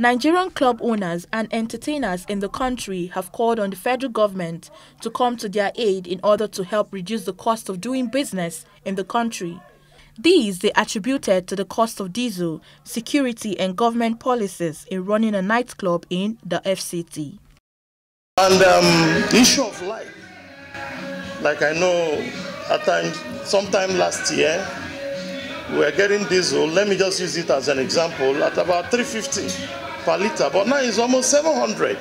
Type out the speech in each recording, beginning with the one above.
Nigerian club owners and entertainers in the country have called on the federal government to come to their aid in order to help reduce the cost of doing business in the country. These they attributed to the cost of diesel, security and government policies in running a nightclub in the FCT. And um, issue of light, like I know at times, sometime last year, we were getting diesel, let me just use it as an example, at about 350 per liter, but now it's almost 700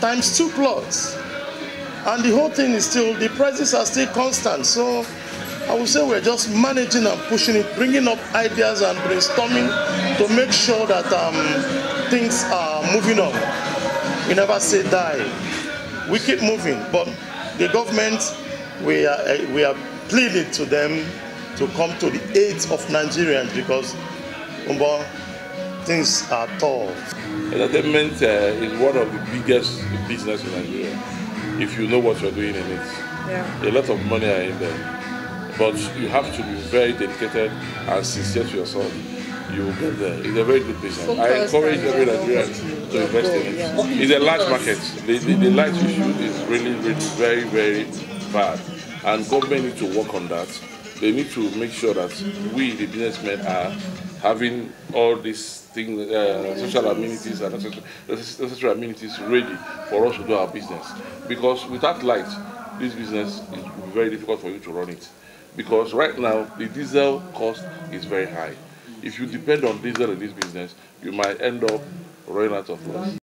times two plots. And the whole thing is still, the prices are still constant. So I would say we're just managing and pushing it, bringing up ideas and brainstorming to make sure that um, things are moving on. We never say die. We keep moving, but the government, we are, uh, we are pleading to them to come to the aid of Nigerians because umbo, things are tough. Entertainment uh, is one of the biggest business in Nigeria. If you know what you're doing in it, yeah. a lot of money are in there, but you have to be very dedicated and sincere to yourself. You will get there. It's a very good business. I encourage every Nigerian to invest in it. It's a large market. The, the, the light issue is really, really very, very bad, and government need to work on that. They need to make sure that we, the businessmen, are having all these things, uh, social amenities and necessary amenities ready for us to do our business. Because without light, this business is very difficult for you to run it. Because right now, the diesel cost is very high. If you depend on diesel in this business, you might end up running out of funds.